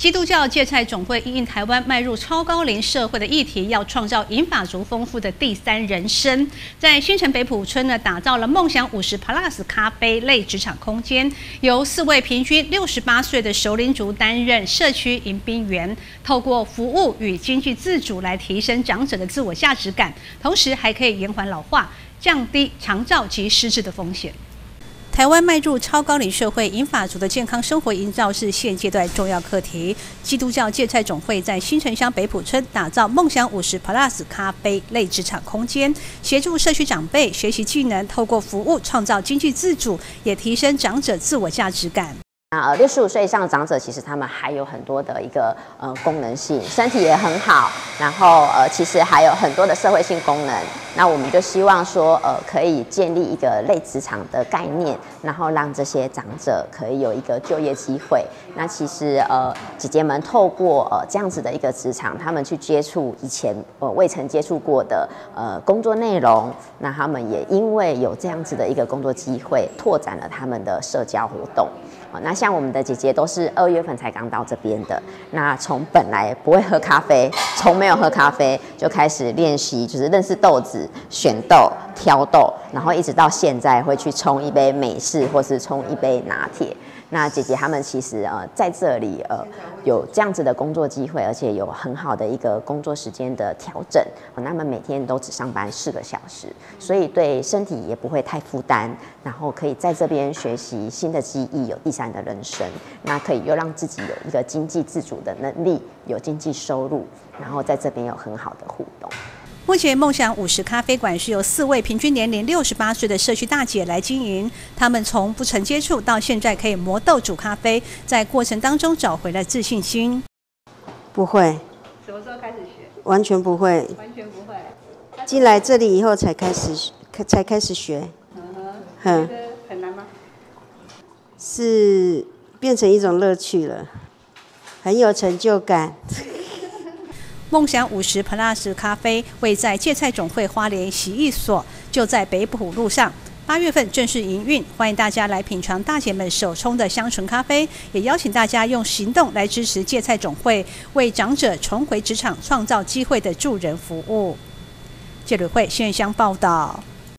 基督教芥菜总会因台湾迈入超高龄社会的议题，要创造银发族丰富的第三人生，在新城北埔村呢，打造了梦想五十 Plus 咖啡类职场空间，由四位平均六十八岁的熟龄族担任社区迎宾员，透过服务与经济自主来提升长者的自我价值感，同时还可以延缓老化，降低长照及失智的风险。台湾迈入超高龄社会，银发族的健康生活营造是现阶段重要课题。基督教芥菜总会在新城乡北埔村打造梦想五十 Plus 咖啡类职场空间，协助社区长辈学习技能，透过服务创造经济自主，也提升长者自我价值感。呃，六十五岁以上的长者，其实他们还有很多的一个呃功能性，身体也很好，然后呃，其实还有很多的社会性功能。那我们就希望说，呃，可以建立一个类职场的概念，然后让这些长者可以有一个就业机会。那其实呃，姐姐们透过呃这样子的一个职场，他们去接触以前呃未曾接触过的呃工作内容，那他们也因为有这样子的一个工作机会，拓展了他们的社交活动。那像我们的姐姐都是二月份才刚到这边的，那从本来不会喝咖啡，从没有喝咖啡就开始练习，就是认识豆子、选豆、挑豆，然后一直到现在会去冲一杯美式或是冲一杯拿铁。那姐姐她们其实呃在这里呃有这样子的工作机会，而且有很好的一个工作时间的调整，那么每天都只上班四个小时，所以对身体也不会太负担，然后可以在这边学习新的技艺，有第三的人生，那可以又让自己有一个经济自主的能力，有经济收入，然后在这边有很好的互动。目前梦想五十咖啡馆是由四位平均年龄六十八岁的社区大姐来经营。他们从不曾接触到现在可以磨豆煮咖啡，在过程当中找回了自信心。不会。什么时候开始学？完全不会。完全不会。进来这里以后才开始，才开始学。嗯哼。很难吗？是变成一种乐趣了，很有成就感。梦想五十 Plus 咖啡位在芥菜总会花莲洗衣所，就在北浦路上。八月份正式营运，欢迎大家来品尝大姐们手冲的香醇咖啡，也邀请大家用行动来支持芥菜总会为长者重回职场创造机会的助人服务。谢旅会现香报道。